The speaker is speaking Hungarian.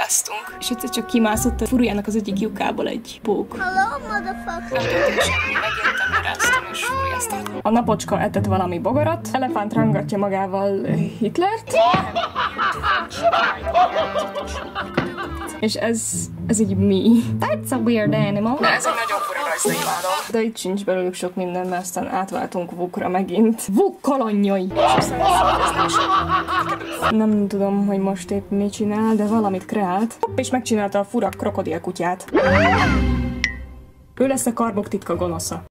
furiáztunk. És egyszer csak kimászott a furiának az egyik lyukából egy pók. Hello, motherfucker. És. A napocska etett valami bogarat, elefánt rángatja magával Hitlert. És ez, ez egy mi. That's a weird animal. De ez egy nagyon de imádom. De itt sincs belőlük sok minden, mert aztán átváltunk Vukra megint. Vuk ez nem tudom, hogy most épp mit csinál, de valamit kreált. Hopp, és megcsinálta a fura krokodilkutyát. Ő lesz a karbok titka gonosza.